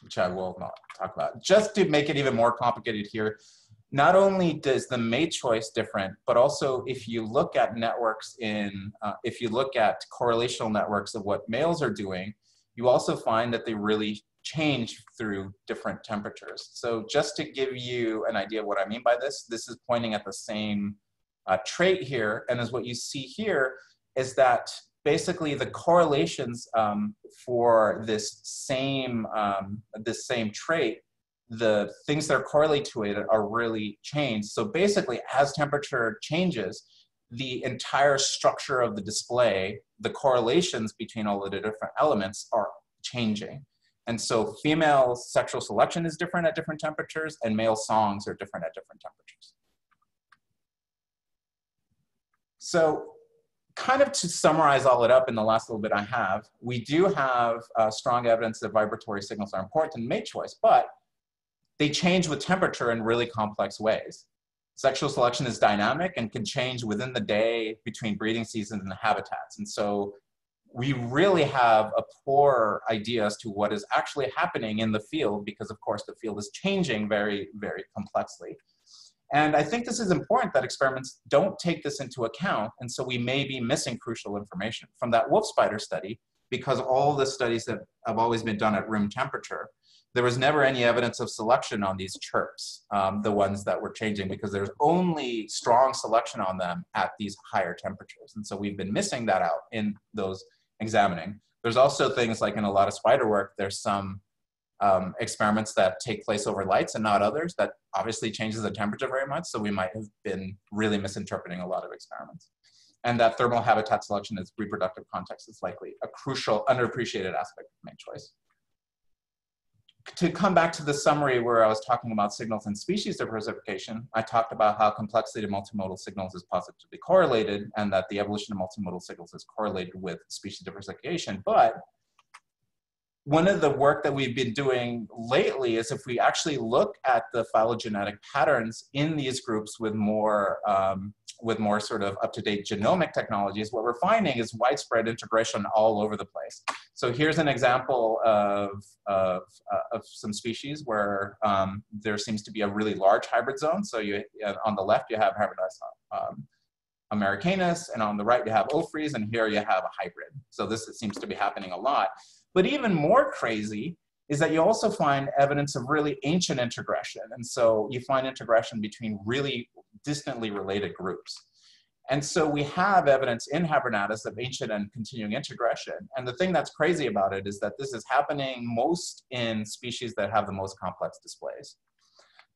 which I will not talk about. Just to make it even more complicated here, not only does the mate choice different, but also if you look at networks in, uh, if you look at correlational networks of what males are doing, you also find that they really change through different temperatures. So just to give you an idea of what I mean by this, this is pointing at the same uh, trait here. And as what you see here is that basically the correlations um, for this same, um, this same trait, the things that are correlated to it are really changed. So basically as temperature changes, the entire structure of the display, the correlations between all of the different elements are changing. And so female sexual selection is different at different temperatures and male songs are different at different temperatures. So kind of to summarize all it up in the last little bit I have, we do have uh, strong evidence that vibratory signals are important in mate choice, but they change with temperature in really complex ways. Sexual selection is dynamic and can change within the day between breeding seasons and the habitats. And so we really have a poor idea as to what is actually happening in the field because of course the field is changing very, very complexly. And I think this is important that experiments don't take this into account. And so we may be missing crucial information from that wolf spider study because all the studies that have always been done at room temperature, there was never any evidence of selection on these chirps, um, the ones that were changing, because there's only strong selection on them at these higher temperatures. And so we've been missing that out in those examining. There's also things like in a lot of spider work, there's some um, experiments that take place over lights and not others that obviously changes the temperature very much. So we might have been really misinterpreting a lot of experiments. And that thermal habitat selection is reproductive context is likely a crucial, underappreciated aspect of mate choice to come back to the summary where I was talking about signals and species diversification, I talked about how complexity of multimodal signals is positively correlated and that the evolution of multimodal signals is correlated with species diversification. But one of the work that we've been doing lately is if we actually look at the phylogenetic patterns in these groups with more um, with more sort of up-to-date genomic technologies, what we're finding is widespread introgression all over the place. So here's an example of, of, uh, of some species where um, there seems to be a really large hybrid zone. So you, uh, on the left, you have hybridized um, americanus, and on the right, you have ophrys, and here you have a hybrid. So this seems to be happening a lot. But even more crazy is that you also find evidence of really ancient introgression. And so you find introgression between really distantly related groups. And so we have evidence in Habronattus of ancient and continuing introgression. And the thing that's crazy about it is that this is happening most in species that have the most complex displays.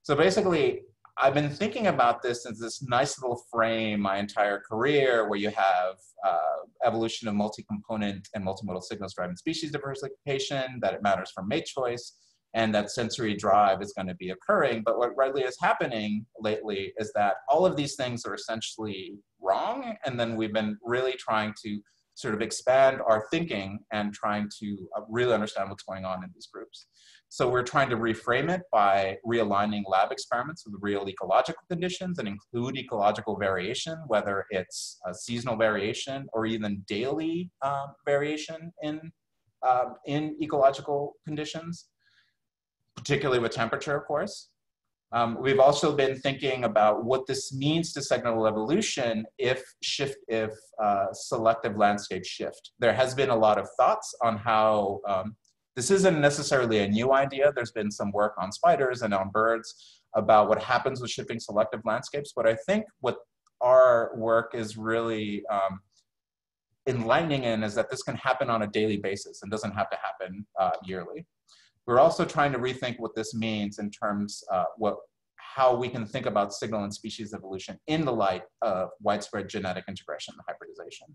So basically, I've been thinking about this as this nice little frame my entire career where you have uh, evolution of multi-component and multimodal signals driving species diversification, that it matters for mate choice, and that sensory drive is going to be occurring. But what rightly is happening lately is that all of these things are essentially wrong. And then we've been really trying to sort of expand our thinking and trying to uh, really understand what's going on in these groups. So we're trying to reframe it by realigning lab experiments with real ecological conditions and include ecological variation, whether it's seasonal variation or even daily um, variation in, um, in ecological conditions, particularly with temperature, of course. Um, we've also been thinking about what this means to segmental evolution if shift, if uh, selective landscape shift. There has been a lot of thoughts on how um, this isn't necessarily a new idea. There's been some work on spiders and on birds about what happens with shifting selective landscapes. But I think what our work is really um, enlightening in is that this can happen on a daily basis and doesn't have to happen uh, yearly. We're also trying to rethink what this means in terms uh, what how we can think about signal and species evolution in the light of widespread genetic introgression and hybridization.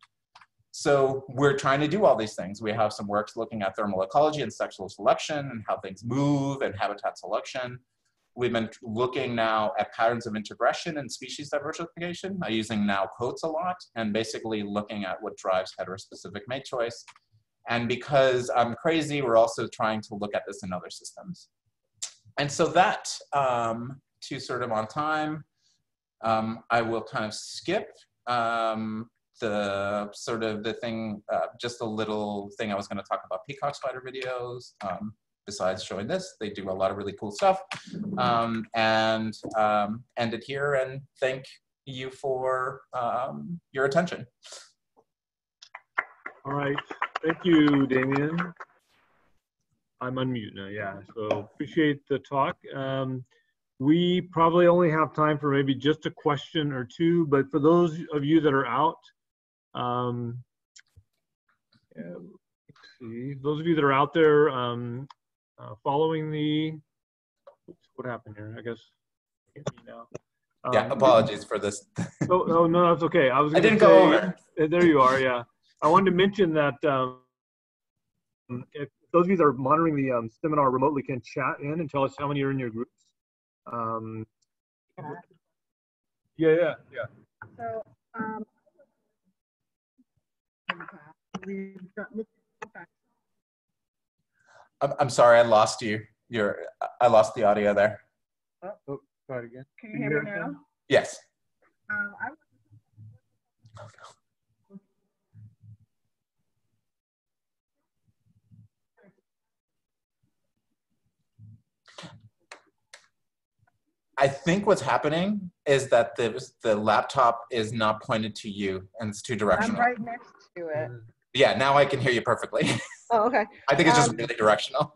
So we're trying to do all these things. We have some works looking at thermal ecology and sexual selection and how things move and habitat selection. We've been looking now at patterns of introgression and species diversification, uh, using now quotes a lot, and basically looking at what drives heterospecific mate choice. And because I'm crazy, we're also trying to look at this in other systems. And so that, um, to sort of on time, um, I will kind of skip um, the sort of the thing, uh, just a little thing I was going to talk about peacock spider videos. Um, besides showing this, they do a lot of really cool stuff. Um, and um, end it here and thank you for um, your attention. All right. Thank you, Damian. I'm unmute now, yeah. So appreciate the talk. Um, we probably only have time for maybe just a question or two, but for those of you that are out, um, yeah, let's see. Those of you that are out there um, uh, following the, oops, what happened here? I guess. Now. Um, yeah, apologies for this. oh, oh, no, that's okay. I was. I didn't say, go over. Uh, there you are. Yeah, I wanted to mention that um, if those of you that are monitoring the um, seminar remotely can chat in and tell us how many are in your groups. Um, yeah, yeah, yeah. So um, I'm, I'm sorry, I lost you. Your, I lost the audio there. Oh, try it again. Can you hear me now? Yes. Um, I I think what's happening is that the the laptop is not pointed to you and it's too I'm directional. right next to it. Yeah, now I can hear you perfectly. Oh, okay. I think it's just Um, really directional.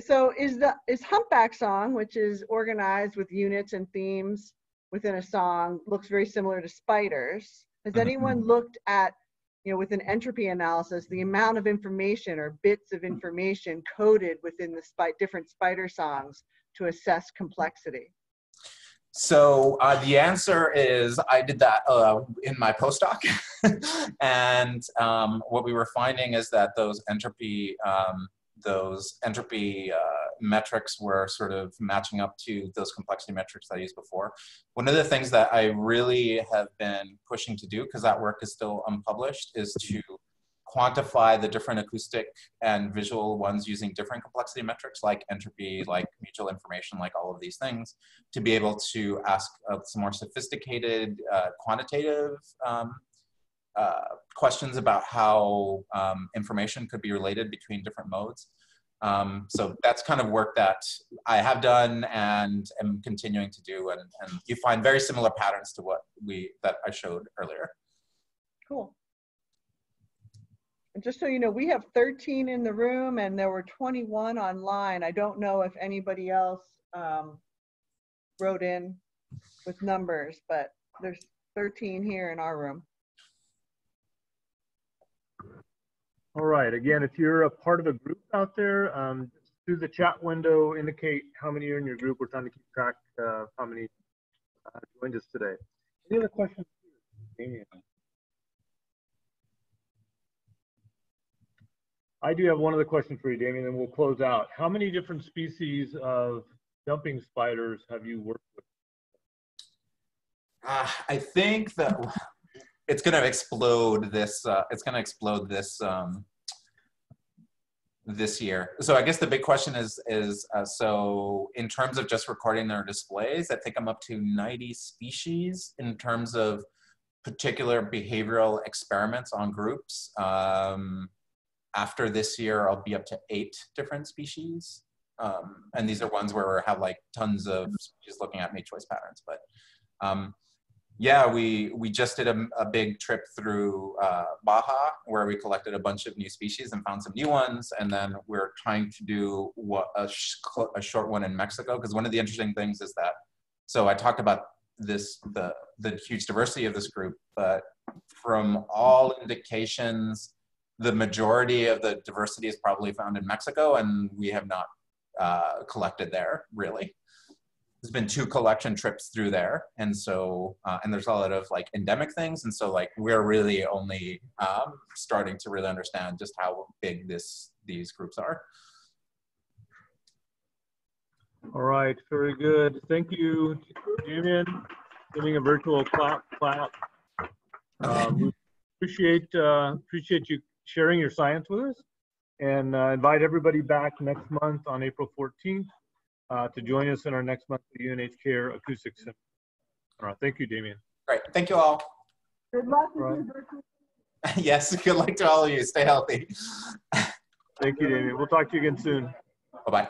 So is the is Humpback Song, which is organized with units and themes within a song, looks very similar to Spiders. Has Mhm. anyone looked at, you know, with an entropy analysis, the amount of information or bits of information coded within the spi- different Spider songs to assess complexity? So uh, the answer is I did that uh, in my postdoc, and um, what we were finding is that those entropy um, those entropy uh, metrics were sort of matching up to those complexity metrics that I used before. One of the things that I really have been pushing to do, because that work is still unpublished, is to quantify the different acoustic and visual ones using different complexity metrics like entropy, like mutual information, like all of these things, to be able to ask uh, some more sophisticated uh, quantitative um, uh, questions about how um, information could be related between different modes. Um, so that's kind of work that I have done and am continuing to do, and, and you find very similar patterns to what we that I showed earlier. Cool. And just so you know, we have 13 in the room and there were 21 online. I don't know if anybody else um, wrote in with numbers, but there's 13 here in our room. All right. Again, if you're a part of a group out there, um, through the chat window, indicate how many are in your group. We're trying to keep track of how many uh, joined us today. Any other questions? Damian? I do have one other question for you, Damian, and we'll close out. How many different species of jumping spiders have you worked with? Uh, I think that it's going to explode this. Uh, it's going to explode this um, this year. So I guess the big question is is uh, so in terms of just recording their displays, I think I'm up to 90 species in terms of particular behavioral experiments on groups. Um, after this year, I'll be up to eight different species. Um, and these are ones where we have like tons of species looking at mate choice patterns. But um, yeah, we, we just did a, a big trip through uh, Baja where we collected a bunch of new species and found some new ones. And then we're trying to do what, a, sh a short one in Mexico. Because one of the interesting things is that, so I talked about this, the, the huge diversity of this group, but from all indications, the majority of the diversity is probably found in Mexico, and we have not uh, collected there really. There's been two collection trips through there, and so uh, and there's a lot of like endemic things, and so like we're really only um, starting to really understand just how big this these groups are. All right, very good. Thank you, Damian. Giving a virtual clap, clap. Um, we appreciate uh, appreciate you sharing your science with us and uh, invite everybody back next month on April 14th uh, to join us in our next month of UNH CARE Acoustics. All right, thank you, Damian. Great, thank you all. Good luck right. yes, good luck to all of you. Stay healthy. Thank you, Damian. We'll talk to you again soon. Bye-bye.